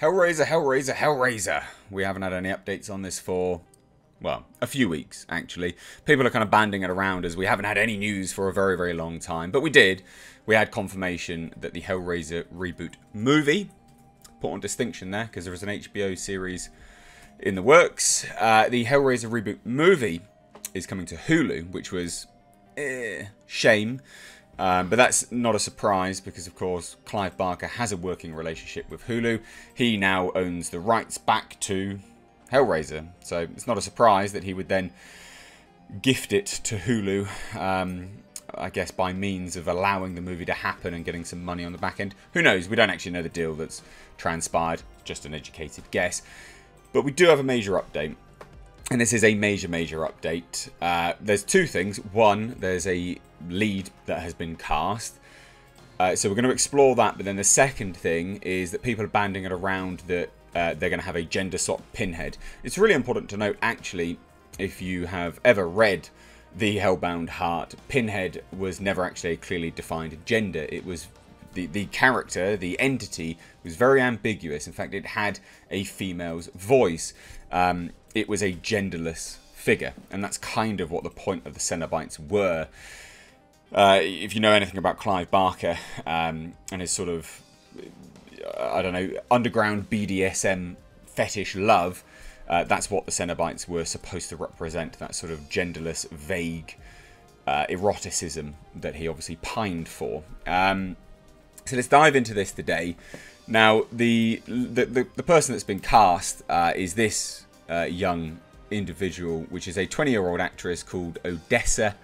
Hellraiser, Hellraiser, Hellraiser. We haven't had any updates on this for, well, a few weeks, actually. People are kind of banding it around as we haven't had any news for a very, very long time. But we did. We had confirmation that the Hellraiser reboot movie, put on distinction there, because there is an HBO series in the works. Uh, the Hellraiser reboot movie is coming to Hulu, which was, eh, shame. Um, but that's not a surprise because, of course, Clive Barker has a working relationship with Hulu. He now owns the rights back to Hellraiser. So it's not a surprise that he would then gift it to Hulu, um, I guess, by means of allowing the movie to happen and getting some money on the back end. Who knows? We don't actually know the deal that's transpired, just an educated guess. But we do have a major update. And this is a major, major update. Uh, there's two things. One, there's a lead that has been cast. Uh, so we're going to explore that, but then the second thing is that people are banding it around that uh, they're going to have a gender swap pinhead. It's really important to note, actually, if you have ever read the Hellbound Heart, Pinhead was never actually a clearly defined gender. It was the, the character, the entity, was very ambiguous. In fact, it had a female's voice. Um, it was a genderless figure, and that's kind of what the point of the Cenobites were. Uh, if you know anything about Clive Barker um, and his sort of, I don't know, underground BDSM fetish love, uh, that's what the Cenobites were supposed to represent. That sort of genderless, vague uh, eroticism that he obviously pined for. Um, so let's dive into this today. Now, the the, the, the person that's been cast uh, is this uh, young individual, which is a 20 year old actress called Odessa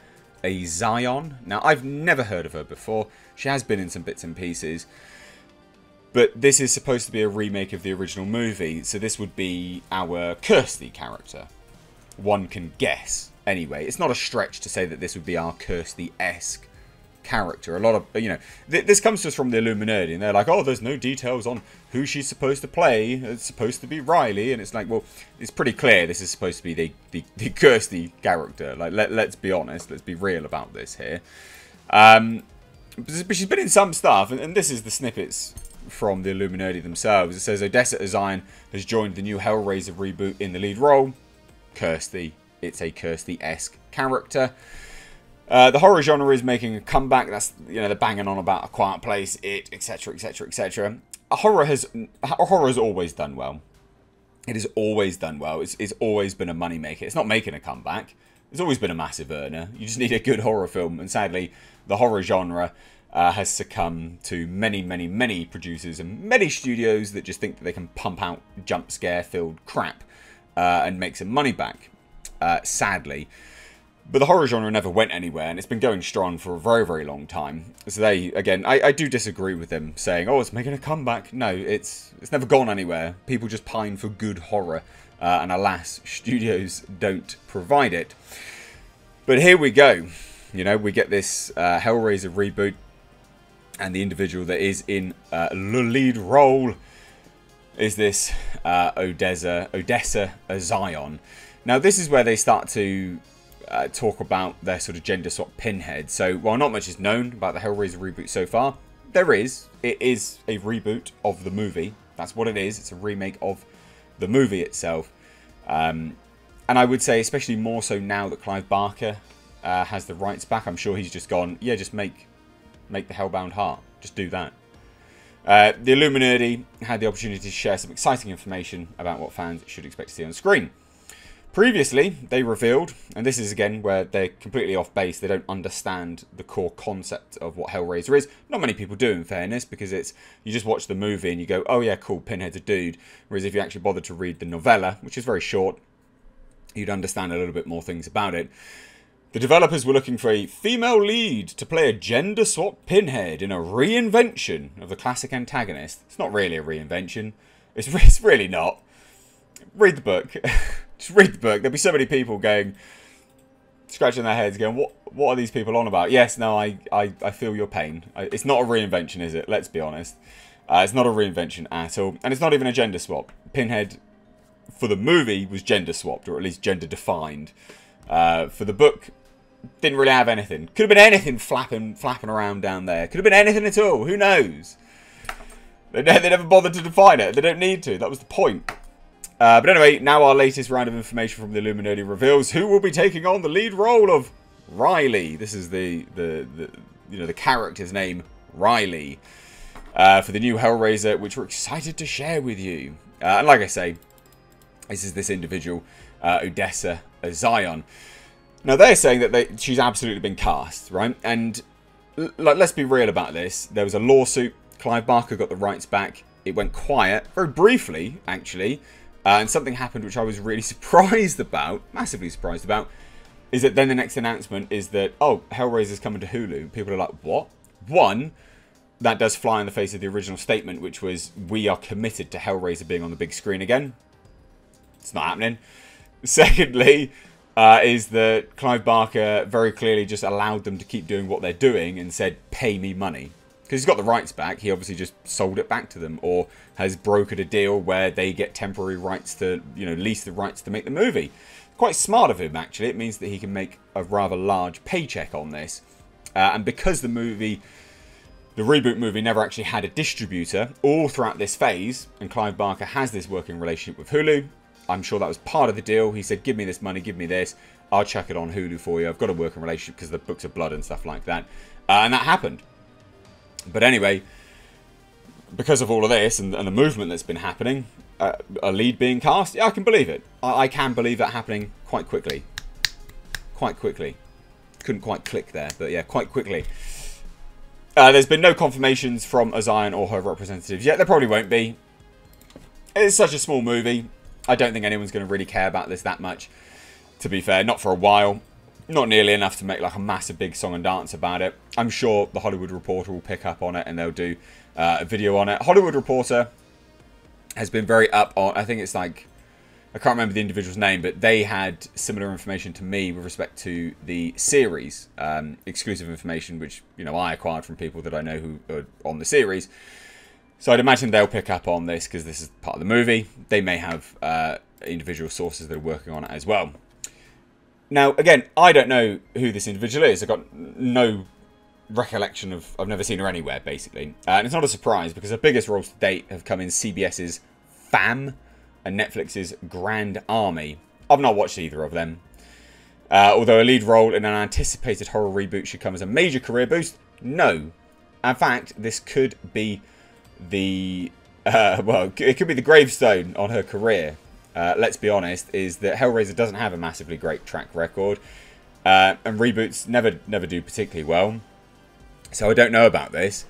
A'zion. Now, I've never heard of her before. She has been in some bits and pieces. But this is supposed to be a remake of the original movie, so this would be our Kirsty character. One can guess, anyway. It's not a stretch to say that this would be our Kirsty-esque character. A lot of, you know, th this comes us from the Illuminerdi, and they're like, oh, there's no details on who she's supposed to play. It's supposed to be Riley, and it's like, well, it's pretty clear this is supposed to be the, the, the Kirsty character. Like, let, let's be honest, let's be real about this here. Um, but she's been in some stuff, and, and this is the snippets from the Illuminerdi themselves. It says Odessa Zion has joined the new Hellraiser reboot in the lead role. Kirsty. It's a Kirsty-esque character. Uh, the horror genre is making a comeback. That's you know they're banging on about a quiet place, it, etc., etc., etc. Horror has horror has always done well. It has always done well. It's, it's always been a moneymaker. It's not making a comeback. It's always been a massive earner. You just need a good horror film, and sadly, the horror genre uh, has succumbed to many, many, many producers and many studios that just think that they can pump out jump scare filled crap uh, and make some money back. Uh, sadly. But the horror genre never went anywhere, and it's been going strong for a very, very long time. So they, again, I, I do disagree with them saying, "Oh, it's making a comeback." No, it's it's never gone anywhere. People just pine for good horror, uh, and alas, studios don't provide it. But here we go. You know, we get this uh, Hellraiser reboot, and the individual that is in uh, the lead role is this uh, Odessa, Odessa Zion. Now, this is where they start to uh, talk about their sort of gender swap pinhead. So while not much is known about the Hellraiser reboot so far, there is. It is a reboot of the movie. That's what it is. It's a remake of the movie itself. Um, and I would say, especially more so now that Clive Barker uh, has the rights back, I'm sure he's just gone, yeah, just make make the Hellbound Heart. Just do that. Uh, the Illuminerdi had the opportunity to share some exciting information about what fans should expect to see on screen. Previously, they revealed, and this is again where they're completely off base, they don't understand the core concept of what Hellraiser is. Not many people do, in fairness, because it's you just watch the movie and you go, oh yeah, cool, Pinhead's a dude. Whereas if you actually bother to read the novella, which is very short, you'd understand a little bit more things about it. The developers were looking for a female lead to play a gender swap Pinhead in a reinvention of the classic antagonist. It's not really a reinvention. It's, it's really not. Read the book. Just read the book. There'll be so many people going, scratching their heads, going, "What? What are these people on about?" Yes, no, I, I, I feel your pain. I, it's not a reinvention, is it? Let's be honest. Uh, it's not a reinvention at all, and it's not even a gender swap. Pinhead, for the movie, was gender swapped, or at least gender defined. Uh, for the book, didn't really have anything. Could have been anything flapping, flapping around down there. Could have been anything at all. Who knows? They, they never bothered to define it. They don't need to. That was the point. Uh, but anyway, now our latest round of information from the Illuminerdi reveals who will be taking on the lead role of Riley. This is the the, the you know the character's name, Riley, uh, for the new Hellraiser, which we're excited to share with you. Uh, and like I say, this is this individual, uh, Odessa Zion. Now they're saying that they, she's absolutely been cast, right? And like, let's be real about this. There was a lawsuit. Clive Barker got the rights back. It went quiet, very briefly, actually. Uh, and something happened which I was really surprised about, massively surprised about, is that then the next announcement is that, oh, Hellraiser's coming to Hulu. People are like, what? One, that does fly in the face of the original statement, which was, we are committed to Hellraiser being on the big screen again. It's not happening. Secondly, uh, is that Clive Barker very clearly just allowed them to keep doing what they're doing and said, pay me money because he's got the rights back. He obviously just sold it back to them, or has brokered a deal where they get temporary rights to, you know, lease the rights to make the movie. Quite smart of him, actually. It means that he can make a rather large paycheck on this, uh, and because the movie, the reboot movie, never actually had a distributor all throughout this phase, and Clive Barker has this working relationship with Hulu. I'm sure that was part of the deal. He said, "Give me this money, give me this. I'll chuck it on Hulu for you. I've got a working relationship because the books of blood and stuff like that." Uh, and that happened. But anyway, because of all of this and, and the movement that's been happening, uh, a lead being cast, yeah, I can believe it. I, I, can believe that happening quite quickly. Quite quickly. Couldn't quite click there, but yeah, quite quickly. Uh, there's been no confirmations from Zion or her representatives yet. There probably won't be. It's such a small movie. I don't think anyone's going to really care about this that much, to be fair. Not for a while not nearly enough to make like a massive big song and dance about it. I'm sure the Hollywood Reporter will pick up on it and they'll do uh, a video on it. Hollywood Reporter has been very up on. I think it's like I can't remember the individual's name, but they had similar information to me with respect to the series, um, exclusive information, which you know I acquired from people that I know who are on the series. So I'd imagine they'll pick up on this because this is part of the movie. They may have uh, individual sources that are working on it as well. Now, again, I don't know who this individual is. I've got no recollection of. I've never seen her anywhere, basically. Uh, and it's not a surprise because her biggest roles to date have come in CBS's Fam and Netflix's Grand Army. I've not watched either of them. Uh, although a lead role in an anticipated horror reboot should come as a major career boost, no. In fact, this could be the. Uh, well, it could be the gravestone on her career uh, let's be honest, is that Hellraiser doesn't have a massively great track record, uh, and reboots never never do particularly well. So I don't know about this.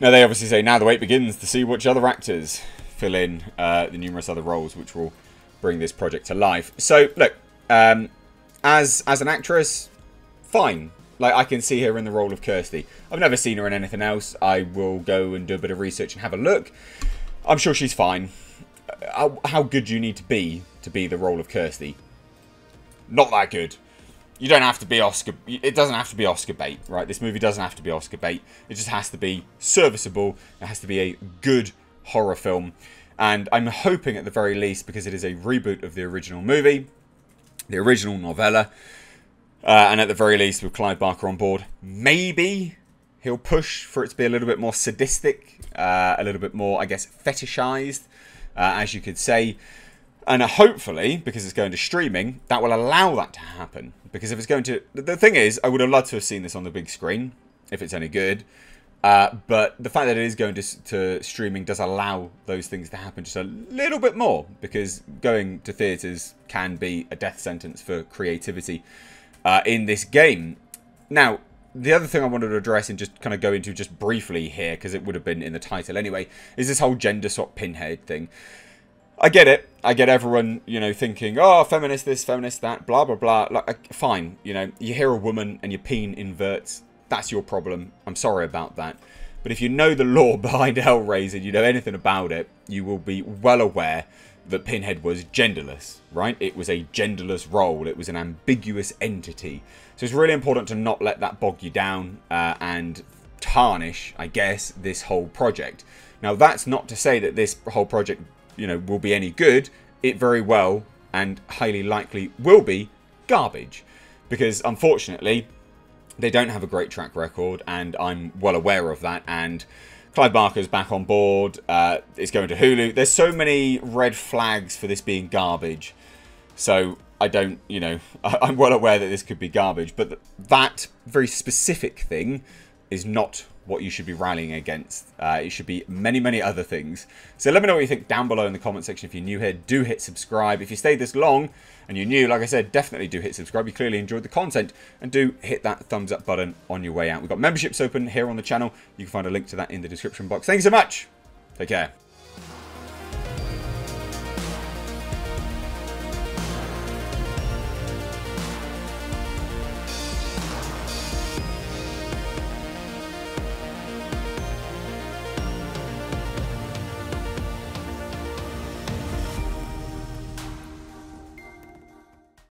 Now they obviously say now the wait begins to see which other actors fill in uh, the numerous other roles which will bring this project to life. So look, um, as as an actress, fine. Like I can see her in the role of Kirsty. I've never seen her in anything else. I will go and do a bit of research and have a look. I'm sure she's fine how, how good you need to be to be the role of Kirsty? Not that good. You don't have to be Oscar. It doesn't have to be Oscar bait, right? This movie doesn't have to be Oscar bait. It just has to be serviceable. It has to be a good horror film. And I'm hoping at the very least, because it is a reboot of the original movie, the original novella, uh, and at the very least with Clive Barker on board, maybe he'll push for it to be a little bit more sadistic, uh, a little bit more, I guess, fetishized uh, as you could say. And uh, hopefully, because it's going to streaming, that will allow that to happen. Because if it's going to... The thing is, I would have loved to have seen this on the big screen, if it's any good. Uh, but the fact that it is going to, to, streaming does allow those things to happen just a little bit more. Because going to theatres can be a death sentence for creativity uh, in this game. Now, the other thing I wanted to address and just kind of go into just briefly here, because it would have been in the title anyway, is this whole gender swap pinhead thing. I get it. I get everyone, you know, thinking, oh, feminist this, feminist that, blah, blah, blah. Like, fine, you know, you hear a woman and your peen inverts. That's your problem. I'm sorry about that. But if you know the lore behind Hellraiser, you know anything about it, you will be well aware that Pinhead was genderless, right? It was a genderless role. It was an ambiguous entity. So it's really important to not let that bog you down uh, and tarnish, I guess, this whole project. Now, that's not to say that this whole project, you know, will be any good. It very well and highly likely will be garbage. Because, unfortunately, they don't have a great track record, and I'm well aware of that, and Clive Barker's back on board. Uh, it's going to Hulu. There's so many red flags for this being garbage. So I don't, you know, I'm well aware that this could be garbage, but that very specific thing is not what you should be rallying against. Uh, it should be many, many other things. So let me know what you think down below in the comment section. If you're new here, do hit subscribe. If you stayed this long and you're new, like I said, definitely do hit subscribe. You clearly enjoyed the content and do hit that thumbs up button on your way out. We've got memberships open here on the channel. You can find a link to that in the description box. Thank you so much. Take care.